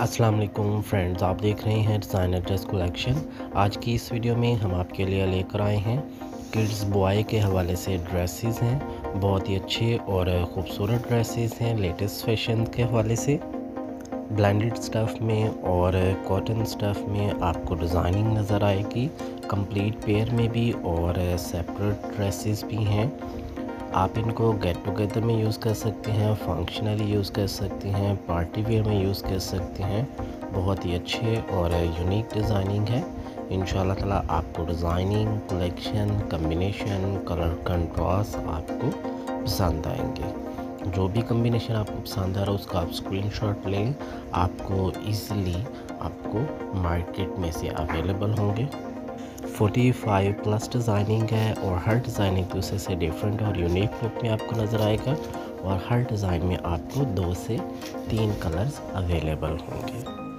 अस्सलाम वालेकुम फ्रेंड्स, आप देख रहे हैं डिज़ाइनर ड्रेस कलेक्शन आज की इस वीडियो में हम आपके लिए लेकर आए हैं किड्स बॉय के हवाले से ड्रेसेस हैं। बहुत ही अच्छे और ख़ूबसूरत ड्रेसेस हैं लेटेस्ट फ़ैशन के हवाले से। ब्लेंडेड स्टफ़ में और कॉटन स्टफ़ में आपको डिज़ाइनिंग नज़र आएगी। कंप्लीट पेयर में भी और सेपरेट ड्रेसेस भी हैं। आप इनको गेट टुगेदर में यूज़ कर सकते हैं फंक्शनली यूज़ कर सकते हैं पार्टी वेयर में यूज़ कर सकते हैं। बहुत ही अच्छे और यूनिक डिज़ाइनिंग है। इन ताला आपको designing collection combination colour contrast आपको पसंद आएँगे। जो भी कम्बिनेशन आपको पसंद आ रहा है, उसका आप स्क्रीनशॉट लें। आपको इजीली आपको मार्केट में से अवेलेबल होंगे। 45 प्लस डिज़ाइनिंग है और हर डिज़ाइनिंग दूसरे से डिफरेंट और यूनिक लुक में आपको नज़र आएगा और हर डिज़ाइन में आपको दो से तीन कलर्स अवेलेबल होंगे।